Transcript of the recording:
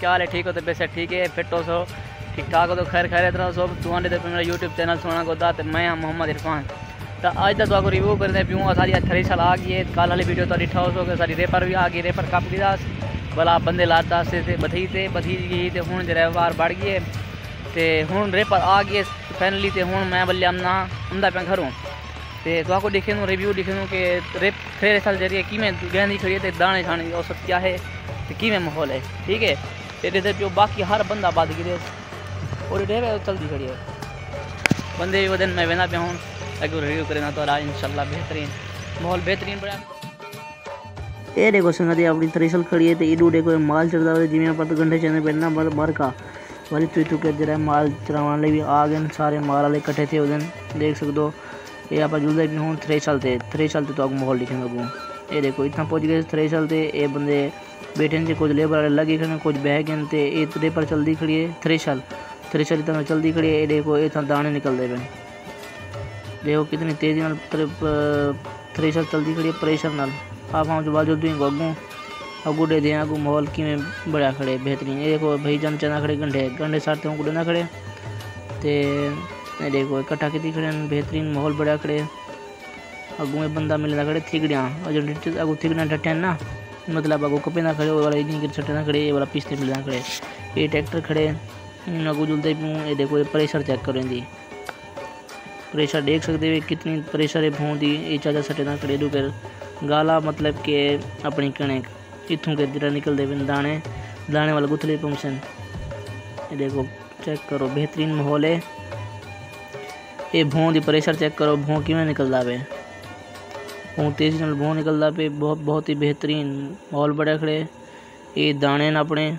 क्या हाल है, ठीक हो तो वैसे ठीक है, फिट हो सो। ठीक ठाक हो तो खैर खैर इतना सो। तुम्हारे तो मेरा यूट्यूब चैनल सुना को तो मैं हाँ मोहम्मद इरफान। तो अज का तुम रिव्यू करते पियूँ सारी थरी साल आ गई है। कल वाली वीडियो तो ठाओ सो सारी रेपर भी आ गई रेपर कप गई भला बंदे लाता, से बधी ते बधी गई तो हूँ जरा वार बढ़ गई है तो हूँ रेपर आ गई फाइनली तो हूँ मैं बल्ले आमना, आमदा पे घरों। तो आपको दिखे रिव्यू दिखे कि रेप फिर साल ज़रिए कि गेंदी खड़ी है दाने छाने औसत क्या है तो कि माहौल है, ठीक है? तो पियो बाकी हर बंदा बाद गिरे। और डेर चलती खड़ी है। बंदे वो दिन मैं वेंदा पे हूँ। अगर रिव्यू करें तो आज इंशाल्लाह बेहतरीन। माहौल बेहतरीन बड़ा ये देखो संगति अपनी थ्रेशल खड़ी है तो ईडू देखो, माल चढ़ता हुआ जिम्मे पर गंढे चने पहनना बर बर का। वाली तू तू के जरा माल चराने भी आ गए सारे माल वाले इकट्ठे थे उस दिन। देख सकते हो, ये आप जुलते भी हूँ थ्रे चलते थ्रे चलते तो आपको माहौल दिखेंगे ये देखो, इतना पहुँच गए थ्रे चलते ये बंदे बैठे थे, कुछ लेबर लगे खड़े, कुछ बह गए थे ये पर चलती खड़ी है, थ्रेशल। थ्रेशल इतना चलती खड़ी है, ये देखो, इतना दाने निकलते पे देखो कितनी तेज़ी थ्रेशल चलती खड़ी है, प्रेशर नाल आप हम जो बाजू दुई अगू अगू डे दें अगू माहौल कि बड़ा खड़े, बेहतरीन। ये देखो, भाई जन चना खड़े, गंढे गंढे सारते गुडे ना खड़े। ते देखो, इकट्ठा की खड़े बेहतरीन माहौल बड़ा खड़े। अगू में बंदा मिलना खड़े थिगड़ियाँ जो अगू थिगड़ियाँ डटे ना मतलब अगू कपे ना खड़े वाला के छटे ना खड़े, ये वाला पिछले मिलना खड़े। ये ट्रैक्टर खड़े अगू जुलते ये देखो, ये प्रेशर चेक करें दी प्रेशर देख सकते हो कितनी प्रेशर है भों दी, ये चाचा सटे ना खड़े डूकर गाला मतलब के अपनी कणक इतों के जरा निकलते दाने दाने वाला गुथले फ़ंक्शन। ये देखो, चेक करो, बेहतरीन माहौल है। ये भों दी प्रेशर चेक करो, भों कि निकलता भों तेज़ी नाल भों निकलता पे। बहुत बहुत ही बेहतरीन माहौल बण्या खड़े। ये दाने न अपने।